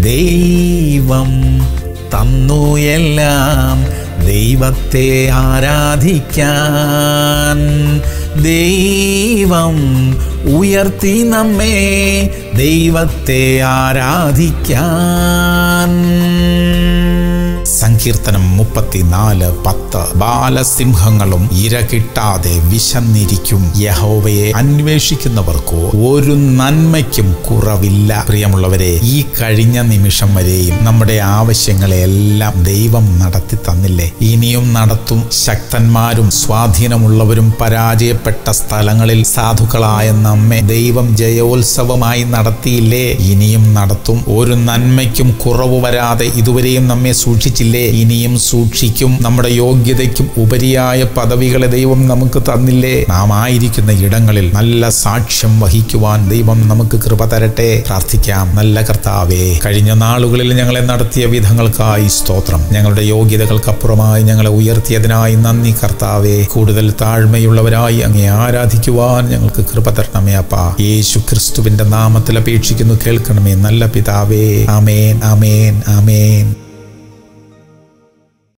ദൈവം തന്നു എല്ലാം ദൈവത്തെ ആരാധിക്കാൻ. ദൈവം ഉയർത്തി നമ്മെ ദൈവത്തെ ആരാധിക്കാൻ. സങ്കീർത്തനം മുപ്പത്തിനാല് പത്ത്. ബാലസിംഹങ്ങളും ഇര കിട്ടാതെ വിശന്നിരിക്കും. യഹോവയെ അന്വേഷിക്കുന്നവർക്കോ ഒരു നന്മയ്ക്കും കുറവില്ല. പ്രിയമുള്ളവരെ ഈ കഴിഞ്ഞ നിമിഷം വരെയും നമ്മുടെ ആവശ്യങ്ങളെല്ലാം ദൈവം നടത്തി തന്നില്ലേ? ഇനിയും നടത്തും. ശക്തന്മാരും സ്വാധീനമുള്ളവരും പരാജയപ്പെട്ട സ്ഥലങ്ങളിൽ സാധുക്കളായ നമ്മെ ദൈവം ജയോത്സവമായി നടത്തിയില്ലേ? ഇനിയും നടത്തും. ഒരു നന്മയ്ക്കും കുറവ് വരാതെ ഇതുവരെയും നമ്മെ സൂക്ഷിച്ചില്ലേ? ഇനിയും സൂക്ഷിക്കും. നമ്മുടെ യോഗ്യതയ്ക്കും ഉപരിയായ പദവികളെ ദൈവം നമുക്ക് തന്നില്ലേ? നാം ആയിരിക്കുന്ന ഇടങ്ങളിൽ നല്ല സാക്ഷ്യം വഹിക്കുവാൻ ദൈവം നമുക്ക് കൃപ തരട്ടെ. പ്രാർത്ഥിക്കാം. നല്ല കർത്താവേ കഴിഞ്ഞ നാളുകളിൽ ഞങ്ങളെ നടത്തിയ വിധങ്ങൾക്കായി സ്തോത്രം. ഞങ്ങളുടെ യോഗ്യതകൾക്കപ്പുറമായി ഞങ്ങളെ ഉയർത്തിയതിനായി നന്ദി കർത്താവേ. കൂടുതൽ താഴ്മയുള്ളവരായി അങ്ങേ ആരാധിക്കുവാൻ ഞങ്ങൾക്ക് കൃപ തരണമേ അപ്പ. യേശു ക്രിസ്തുവിന്റെ നാമത്തിൽ അപേക്ഷിക്കുന്നു കേൾക്കണമേ. നല്ല പിതാവേ ആമേൻ ആമേൻ ആമേൻ.